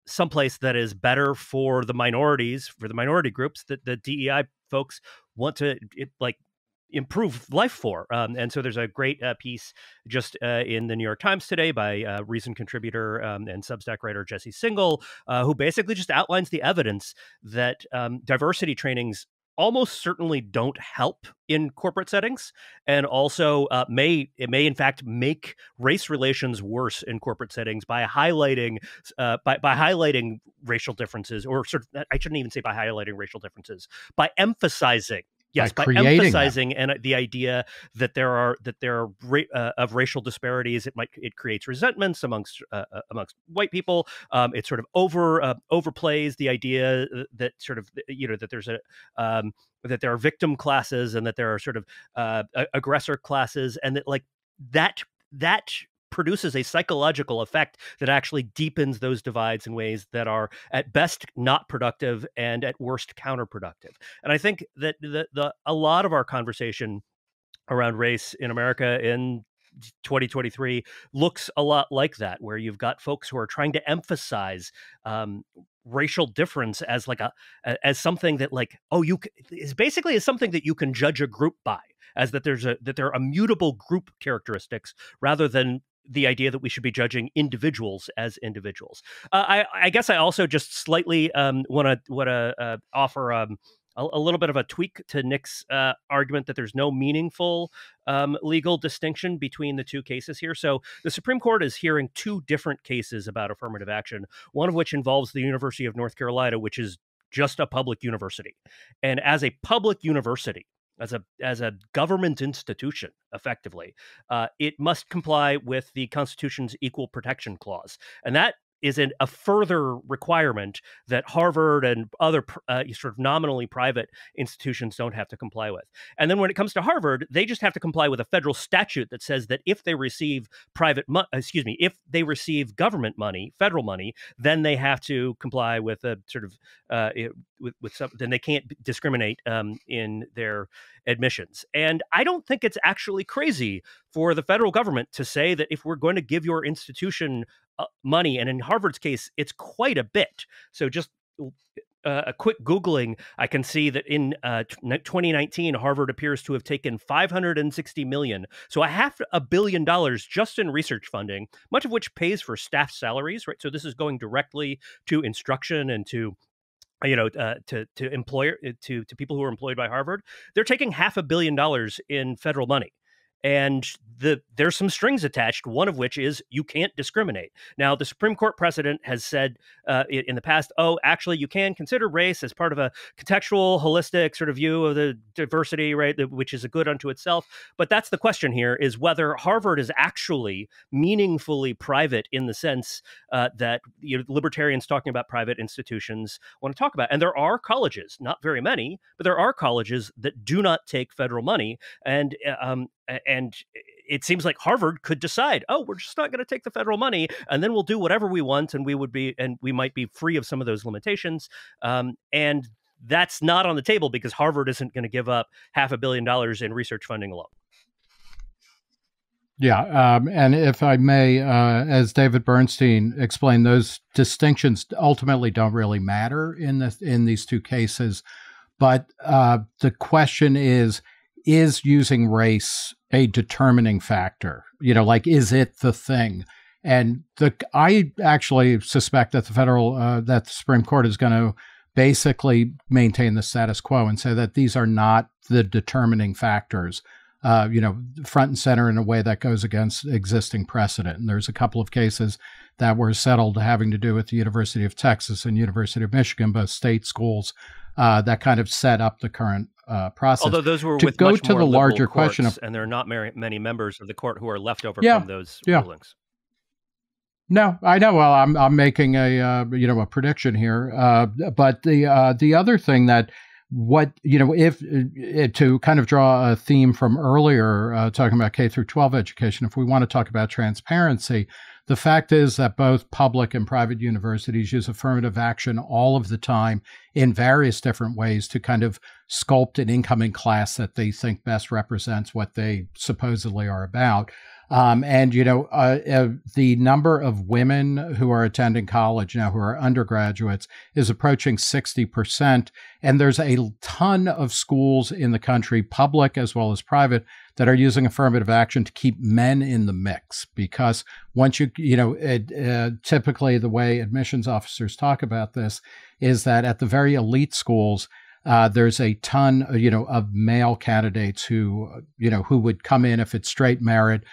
someplace that is better for the minorities, for the minority groups that the DEI folks want to it, like improve life for. Um, and so there's a great uh, piece just uh, in the New York Times today by uh, Reason contributor um, and Substack writer Jesse Singal, uh, who basically just outlines the evidence that um, diversity trainings almost certainly don't help in corporate settings and also uh, may it may in fact make race relations worse in corporate settings by highlighting uh, by, by highlighting racial differences or sort of I shouldn't even say by highlighting racial differences by emphasizing Yes, by, by emphasizing them. and uh, the idea that there are that there are ra- uh, of racial disparities, it might it creates resentments amongst uh, uh amongst white people. Um, it sort of over uh, overplays the idea uh, that sort of you know that there's a um, that there are victim classes and that there are sort of aggressor classes, and that like that that produces a psychological effect that actually deepens those divides in ways that are at best not productive and at worst counterproductive. And I think that the, the a lot of our conversation around race in America in 2023 looks a lot like that, where you've got folks who are trying to emphasize um, racial difference as like a as something that like oh you is basically as something that you can judge a group by as that there's a that there are immutable group characteristics rather than the idea that we should be judging individuals as individuals. Uh, I, I, guess I also just slightly want to want to offer um, a, a, little bit of a tweak to Nick's uh, argument that there's no meaningful um, legal distinction between the two cases here. So the Supreme Court is hearing two different cases about affirmative action. One of which involves the University of North Carolina, which is just a public university, and as a public university as a as a government institution effectively uh, it must comply with the constitution's equal protection clause. And that is an, a further requirement that Harvard and other uh, sort of nominally private institutions don't have to comply with. And then when it comes to Harvard, they just have to comply with a federal statute that says that if they receive private, mo- excuse me, if they receive government money, federal money, then they have to comply with a sort of uh, with, with some. Then they can't discriminate um, in their admissions. And I don't think it's actually crazy for the federal government to say that if we're going to give your institution uh, money, and in Harvard's case, it's quite a bit. So just uh, a quick googling, I can see that in uh, 2019, Harvard appears to have taken 560 million, so a half a billion dollars just in research funding, much of which pays for staff salaries. Right, so this is going directly to instruction and to you know, uh, to to employer uh, to to people who are employed by Harvard, they're taking half a billion dollars in federal money and the there's some strings attached one of which is you can't discriminate. Now the supreme court precedent has said uh, in the past oh actually you can consider race as part of a contextual holistic sort of view of the diversity right which is a good unto itself. But that's the question here is whether harvard is actually meaningfully private in the sense uh, that you know, libertarians talking about private institutions want to talk about. And there are colleges not very many but there are colleges that do not take federal money. And uh, um, and it seems like Harvard could decide, oh, we're just not going to take the federal money, and then we'll do whatever we want, and we would be, and we might be free of some of those limitations. Um, and that's not on the table because Harvard isn't going to give up half a billion dollars in research funding alone. Yeah, um, and if I may, uh, as David Bernstein explained, those distinctions ultimately don't really matter in the in these two cases. But uh, the question is: Is using race a determining factor? You know, like is it the thing? And the I actually suspect that the federal uh, that the Supreme Court is going to basically maintain the status quo and say that these are not the determining factors uh, you know, front and center in a way that goes against existing precedent. And there's a couple of cases that were settled having to do with the University of Texas and University of Michigan, both state schools, uh, that kind of set up the current uh, process. Although those were to with go to the larger courts, question of, and there are not many members of the court who are left over yeah, from those yeah. rulings. No, I know. Well, I'm I'm making a uh, you know a prediction here, uh, but the uh, the other thing that what you know if uh, to kind of draw a theme from earlier uh, talking about K through 12 education if we want to talk about transparency the fact is that both public and private universities use affirmative action all of the time in various different ways to kind of sculpt an incoming class that they think best represents what they supposedly are about um, and you know, uh, uh, the number of women who are attending college now, who are undergraduates, is approaching sixty percent. And there's a ton of schools in the country, public as well as private, that are using affirmative action to keep men in the mix. Because once you, you know, it, uh, typically the way admissions officers talk about this is that at the very elite schools, uh, there's a ton, you know, of male candidates who, you know, who would come in if it's straight merit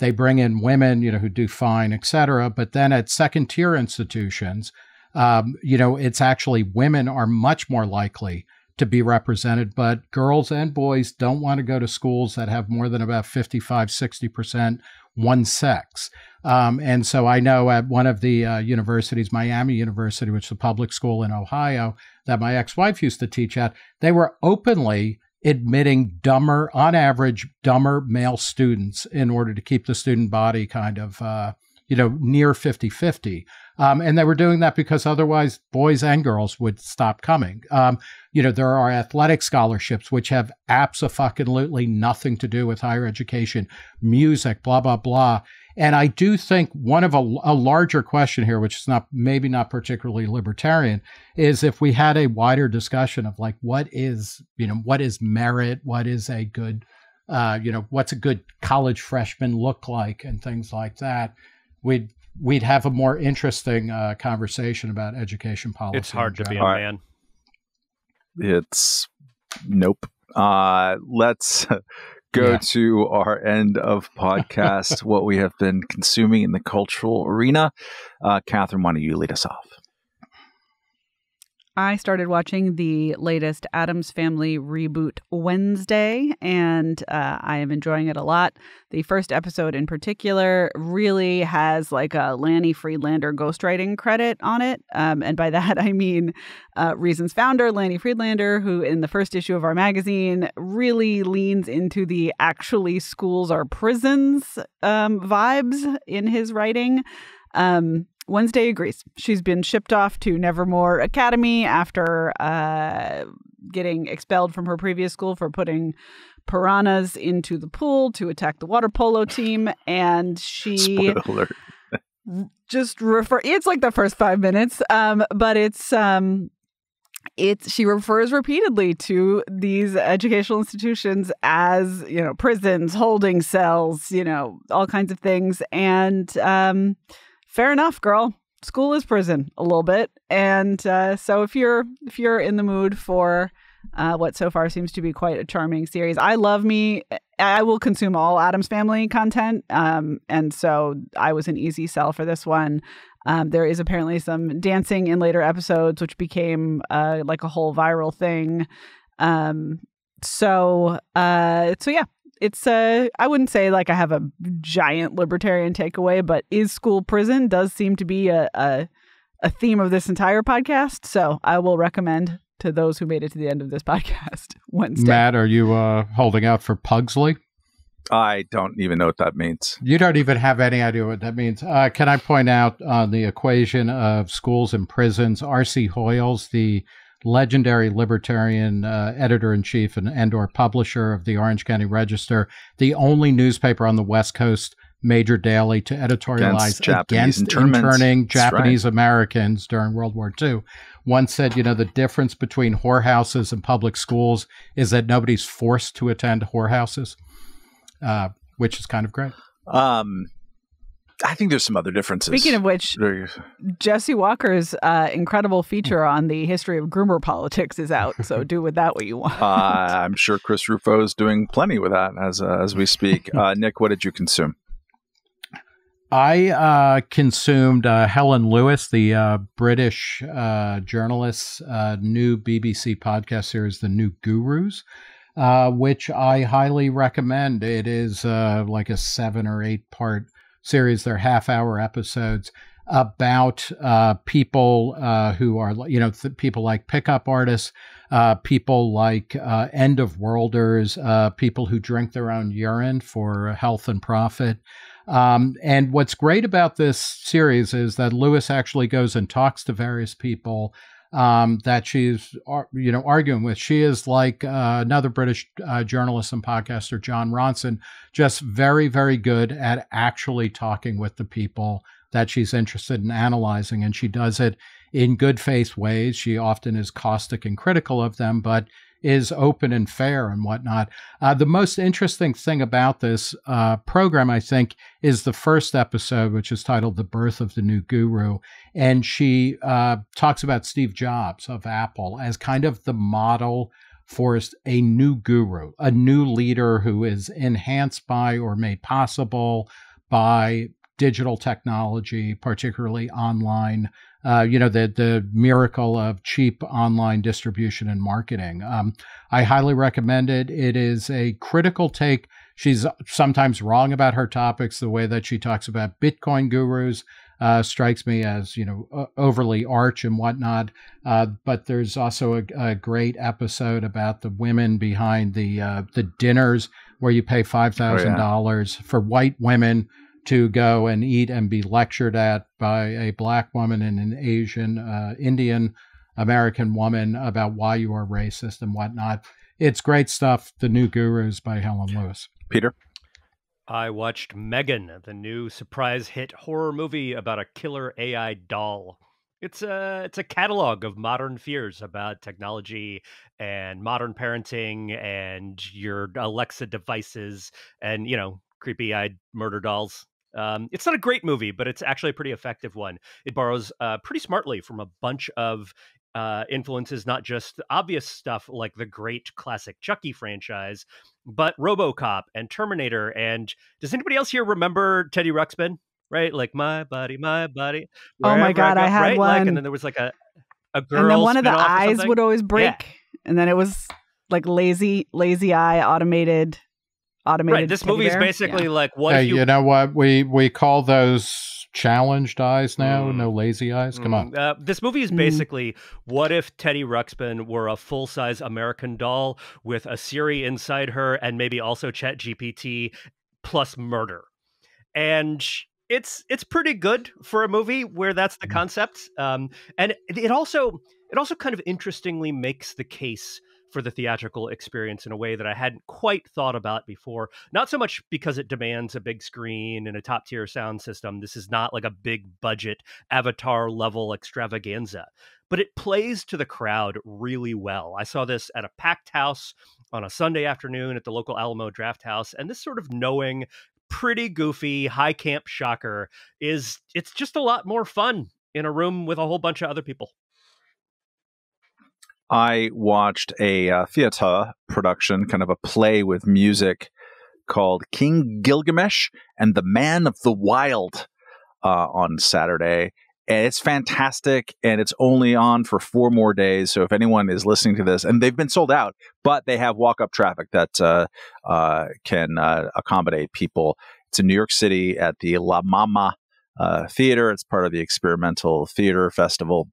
they bring in women, you know, who do fine, et cetera. But then at second tier institutions, um, you know, it's actually women are much more likely to be represented, but girls and boys don't want to go to schools that have more than about 55, 60% one sex. Um, and so I know at one of the uh, universities, Miami University, which is a public school in Ohio that my ex wife used to teach at, they were openly admitting dumber, on average, dumber male students in order to keep the student body kind of, uh, you know, near 50 50. Um, and they were doing that because otherwise boys and girls would stop coming. Um, you know, there are athletic scholarships which have absolutely nothing to do with higher education, music, blah, blah, blah. And I do think one of a, a, larger question here, which is not maybe not particularly libertarian, is if we had a wider discussion of like what is you know what is merit, what is a good, uh, you know, what's a good college freshman look like, and things like that, we'd we'd have a more interesting uh, conversation about education policy. It's hard to be a man. It's nope. Uh, let's [LAUGHS] go yeah. to our end of [LAUGHS] podcast, what we have been consuming in the cultural arena. Uh, Catherine, why don't you lead us off? I started watching the latest Addams Family reboot Wednesday, and uh, I am enjoying it a lot. The first episode in particular really has like a Lanny Friedlander ghostwriting credit on it. Um, and by [LAUGHS] that, I mean uh, Reason's founder, Lanny Friedlander, who in the first issue of our magazine really leans into the actually schools are prisons um, vibes in his writing. Um, Wednesday agrees. She's been shipped off to Nevermore Academy after uh, getting expelled from her previous school for putting piranhas into the pool to attack the water polo team. And she [LAUGHS] [LAUGHS] just refer. It's like the first five minutes, um, but it's um, it's she refers repeatedly to these educational institutions as you know prisons, holding cells, you know all kinds of things, and um fair enough, girl. School is prison a little bit, and uh, so if you're if you're in the mood for uh, what so far seems to be quite a charming series, I love me. I will consume all Addams Family content, um, and so I was an easy sell for this one. Um, there is apparently some dancing in later episodes, which became uh, like a whole viral thing. Um, so, uh, so yeah, it's uh I wouldn't say like I have a giant libertarian takeaway, but is school prison does seem to be a, a a theme of this entire podcast. So I will recommend to those who made it to the end of this [LAUGHS] podcast [LAUGHS] Wednesday. Matt, are you uh, holding out for Pugsley? I don't even know what that means. You don't even have any idea what that means. Uh, can I point out on the equation of schools and prisons, R.C. Hoiles, the legendary libertarian uh, editor in chief and and or publisher of the Orange County Register, the only newspaper on the West Coast major daily to editorialize Against Japanese interning That's right. Japanese Americans during World War II. One said, you know, the difference between whorehouses and public schools is that nobody's forced to attend whorehouses, uh, which is kind of great. Um, I think there's some other differences. Speaking of which, Jesse Walker's uh, incredible feature on the history of groomer politics is out. So [LAUGHS] do with that what you want. uh, I'm sure Chris Rufo is doing plenty with that as uh, as we speak. [LAUGHS] Uh, Nick, what did you consume? I uh, consumed uh, Helen Lewis, the uh, British uh, journalist's uh, new BBC podcast series, The New Gurus, uh, which I highly recommend. It is uh, like a seven or eight part series. They're half hour episodes about uh, people uh, who are, you know, th- people like pickup artists, uh, people like uh, end of worlders, uh, people who drink their own urine for health and profit. Um, and what's great about this series is that Lewis actually goes and talks to various people um, that she's, you know, arguing with. She is like uh, another British uh, journalist and podcaster, Jon Ronson, just very, very good at actually talking with the people that she's interested in analyzing. And she does it in good faith ways. She often is caustic and critical of them, but is open and fair and whatnot. Uh, the most interesting thing about this uh, program, I think, is the first episode, which is titled The Birth of the New Guru. And she uh, talks about Steve Jobs of Apple as kind of the model for a new guru, a new leader who is enhanced by or made possible by digital technology, particularly online uh, you know, the the miracle of cheap online distribution and marketing. Um, I highly recommend it. It is a critical take. She's sometimes wrong about her topics. The way that she talks about Bitcoin gurus uh, strikes me as you know overly arch and whatnot. Uh, but there's also a, a great episode about the women behind the uh, the dinners where you pay five thousand dollars for white women to go and eat and be lectured at by a black woman and an Asian uh, Indian American woman about why you are racist and whatnot. It's great stuff. The New Gurus by Helen Lewis. Peter? I watched M3GAN, the new surprise hit horror movie about a killer AI doll. It's a it's a catalog of modern fears about technology and modern parenting and your Alexa devices and you know creepy eyed murder dolls. Um, it's not a great movie, but it's actually a pretty effective one. It borrows uh, pretty smartly from a bunch of uh, influences, not just obvious stuff like the great classic Chucky franchise, but RoboCop and Terminator. And does anybody else here remember Teddy Ruxpin? Right, like my body, my body. Oh my God, I go, had right? Like, one. and then there was like a a girl. and then one of the eyes would always break, and then it was like lazy, lazy eye automated, automated. Right, this movie is bear. basically like what Hey, you you know what? We we call those challenged eyes now. Mm. No lazy eyes. Come on. Mm, Uh, this movie is Mm. basically what if Teddy Ruxpin were a full size American doll with a Siri inside her and maybe also Chat GPT plus murder. And it's it's pretty good for a movie where that's the Mm. concept. Um, and it, it also it also kind of interestingly makes the case for the theatrical experience in a way that I hadn't quite thought about before. Not so much because it demands a big screen and a top tier sound system. This is not like a big budget avatar level extravaganza, but it plays to the crowd really well. I saw this at a packed house on a Sunday afternoon at the local Alamo Draft House, and this sort of knowing pretty goofy high camp shocker is it's just a lot more fun in a room with a whole bunch of other people. I watched a uh, theater production, kind of a play with music called King Gilgamesh and the Man of the Wild uh, on Saturday. And it's fantastic, and it's only on for four more days. So if anyone is listening to this, and they've been sold out, but they have walk-up traffic that uh, uh, can uh, accommodate people. It's in New York City at the La Mama uh, Theater. It's part of the Experimental Theater Festival.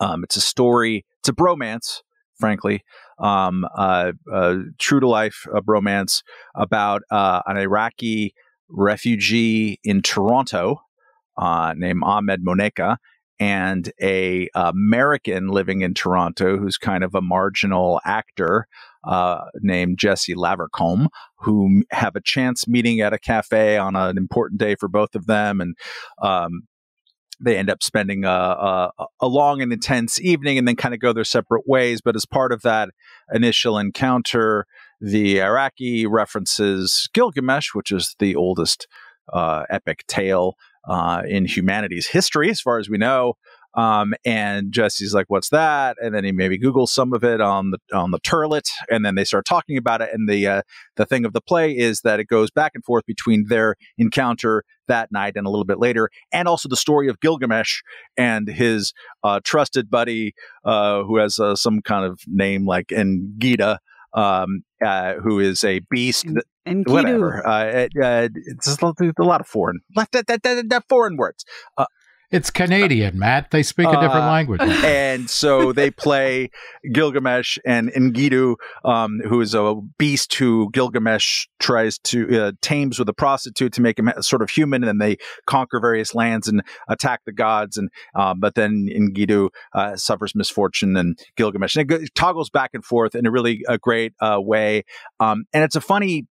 Um, it's a story. It's a bromance, frankly, um, uh, uh, true to life a bromance about uh, an Iraqi refugee in Toronto uh, named Ahmed Moneka and a American living in Toronto who's kind of a marginal actor uh, named Jesse Lavercombe, who have a chance meeting at a cafe on an important day for both of them, and um, they end up spending a, a, a, long and intense evening and then kind of go their separate ways. But as part of that initial encounter, the Iraqi references Gilgamesh, which is the oldest uh, epic tale uh, in humanity's history, as far as we know. Um, and Jesse's like, "What's that?" And then he maybe Googles some of it on the on the turlet, and then they start talking about it. And the uh, the thing of the play is that it goes back and forth between their encounter that night and a little bit later, and also the story of Gilgamesh and his uh, trusted buddy, uh, who has uh, some kind of name like Engida, um, uh, who is a beast. And, and whatever. Uh, it, uh, it's a lot of foreign, that, that, that, that foreign words. Uh, it's Canadian, Matt. They speak a different uh, language. [LAUGHS] And so they play Gilgamesh and Enkidu, um, who is a beast who Gilgamesh tries to uh, tames with a prostitute to make him sort of human. And then they conquer various lands and attack the gods. And um, but then Enkidu uh, suffers misfortune and Gilgamesh. And it, toggles back and forth in a really a great uh, way. Um, and it's a funny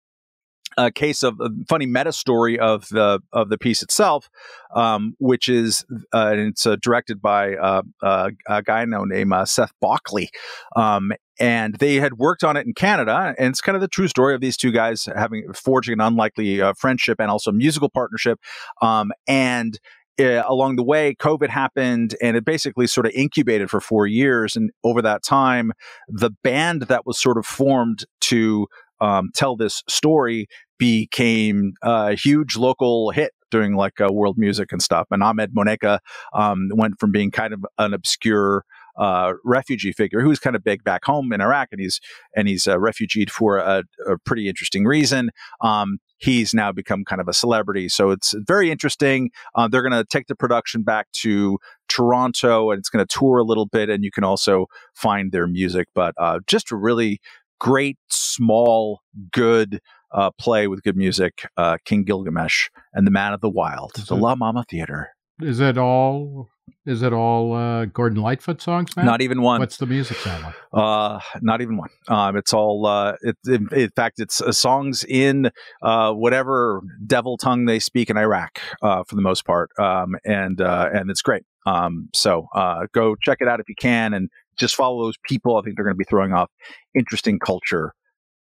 a case of a funny meta story of the of the piece itself, um, which is uh, and it's uh, directed by uh, uh a guy known named uh, Seth Bockley, um, and they had worked on it in Canada, and it's kind of the true story of these two guys having forging an unlikely uh, friendship and also musical partnership, um, and. along the way, COVID happened and it basically sort of incubated for four years. And over that time, the band that was sort of formed to um, tell this story became a huge local hit doing like uh, world music and stuff. And Ahmed Moneka um, went from being kind of an obscure uh, refugee figure who's kind of big back home in Iraq, and he's and he's uh, refugeed for a, a, pretty interesting reason. Um, he's now become kind of a celebrity, so it's very interesting. Uh, they're going to take the production back to Toronto, and it's going to tour a little bit, and you can also find their music. But uh, just a really great, small, good uh, play with good music, uh, King Gilgamesh and the Man of the Wild, is the it, La Mama Theater. Is it all? Is it all uh, Gordon Lightfoot songs, man? Not even one. What's the music sound like? Uh, not even one. Um, it's all. Uh, it, in, in fact, it's uh, songs in uh, whatever devil tongue they speak in Iraq, uh, for the most part. Um, and uh, and it's great. Um, so uh, go check it out if you can, and just follow those people. I think they're going to be throwing off interesting culture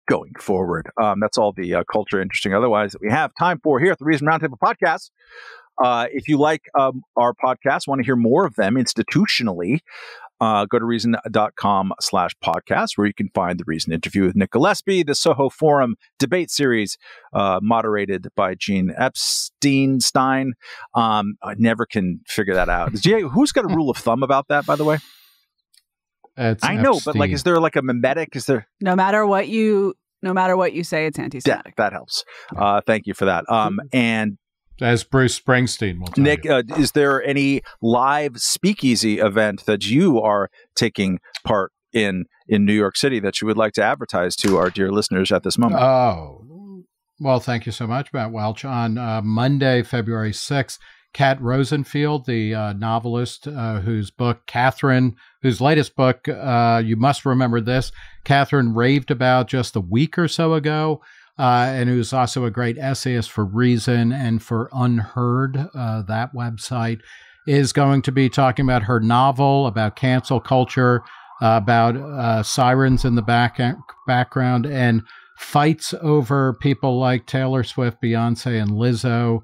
going forward. Um, that's all the uh, culture interesting. Otherwise, that we have time for here at the Reason Roundtable podcast. Uh, if you like um, our podcast, want to hear more of them institutionally, uh, go to reason.com slash podcast where you can find the Reason interview with Nick Gillespie, the Soho Forum debate series uh, moderated by Gene Epstein Stein. Um, I never can figure that out. Who's got a rule of thumb about that, by the way? It's I know, but like, is there like a mimetic? Is there? No matter what you, no matter what you say, it's anti-Semitic. Yeah, that helps. Uh, thank you for that. Um, and as Bruce Springsteen will Nick, uh, is there any live speakeasy event that you are taking part in in New York City that you would like to advertise to our dear listeners at this moment? Oh, well, thank you so much, Matt Welch. On uh, Monday, February 6th, Kat Rosenfield, the uh, novelist uh, whose book, Catherine, whose latest book, uh, You Must Remember This, Catherine raved about just a week or so ago, uh, and who's also a great essayist for Reason and for UnHerd, uh, that website, is going to be talking about her novel, about cancel culture, about sirens in the back- background, and fights over people like Taylor Swift, Beyonce, and Lizzo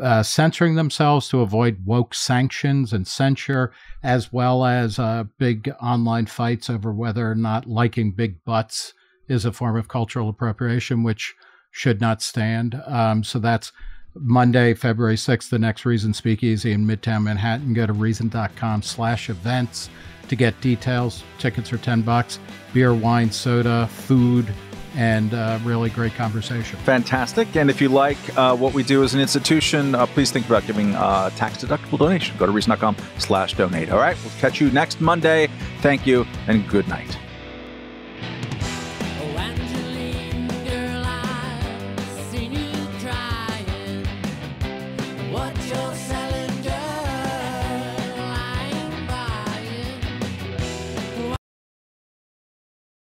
uh, censoring themselves to avoid woke sanctions and censure, as well as uh, big online fights over whether or not liking big butts is a form of cultural appropriation, which should not stand. Um, so that's Monday, February 6th, the next Reason Speakeasy in Midtown Manhattan. Go to reason.com slash events to get details. Tickets are 10 bucks. Beer, wine, soda, food, and uh, really great conversation. Fantastic. And if you like uh, what we do as an institution, uh, please think about giving a uh, tax-deductible donation. Go to reason.com slash donate. All right, we'll catch you next Monday. Thank you and good night.